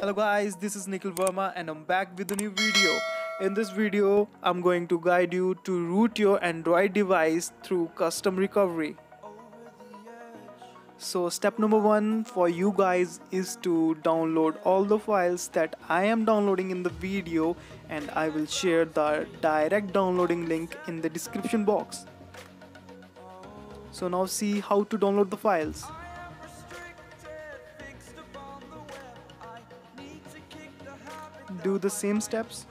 Hello guys, this is Nikhil Verma and I'm back with a new video. In this video, I'm going to guide you to root your Android device through custom recovery. So step number one for you guys is to download all the files that I am downloading in the video and I will share the direct downloading link in the description box. So now see how to download the files. Do the same steps.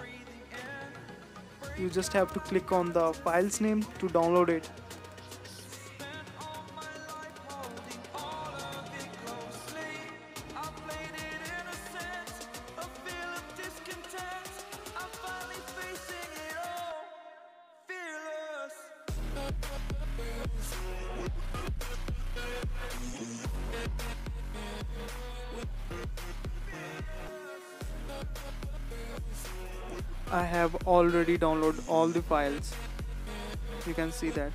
You just have to click on the file's name to download it. I have already downloaded all the files. You can see that.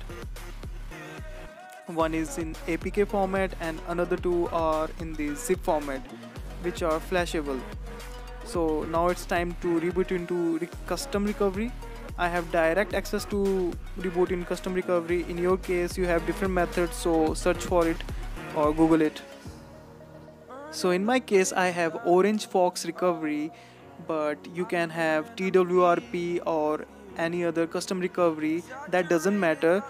One is in APK format and another two are in the zip format which are flashable. So now it's time to reboot into re custom recovery. I have direct access to reboot in custom recovery. In your case you have different methods so search for it or google it. So in my case I have OrangeFox recovery but you can have TWRP or any other custom recovery that doesn't matter.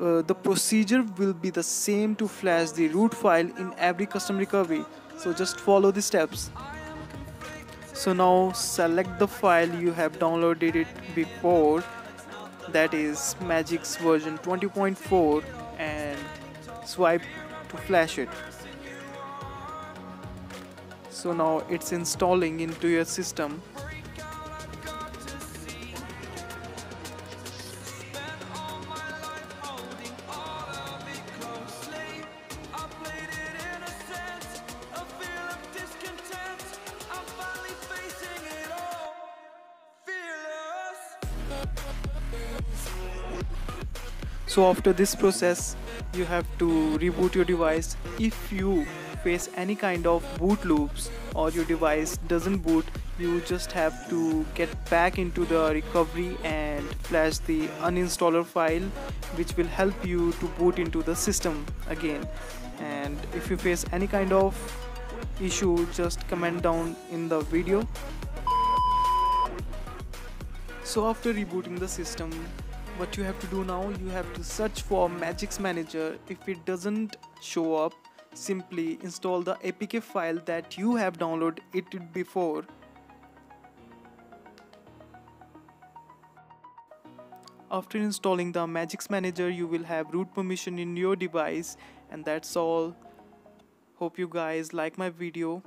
Uh, the procedure will be the same to flash the root file in every custom recovery. So just follow the steps. So now select the file you have downloaded it before. That is Magisk version 20.4 and swipe to flash it so now it's installing into your system. So after this process you have to reboot your device. If you face any kind of boot loops or your device doesn't boot you just have to get back into the recovery and flash the uninstaller file which will help you to boot into the system again. And if you face any kind of issue just comment down in the video. So after rebooting the system what you have to do now you have to search for Magisk manager. If it doesn't show up simply install the apk file that you have downloaded it before. After installing the Magisk manager you will have root permission in your device and that's all. Hope you guys like my video.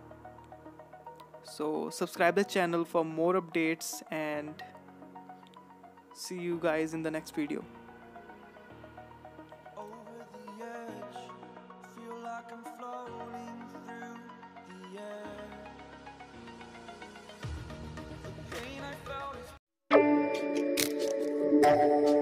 So subscribe the channel for more updates and see you guys in the next video Música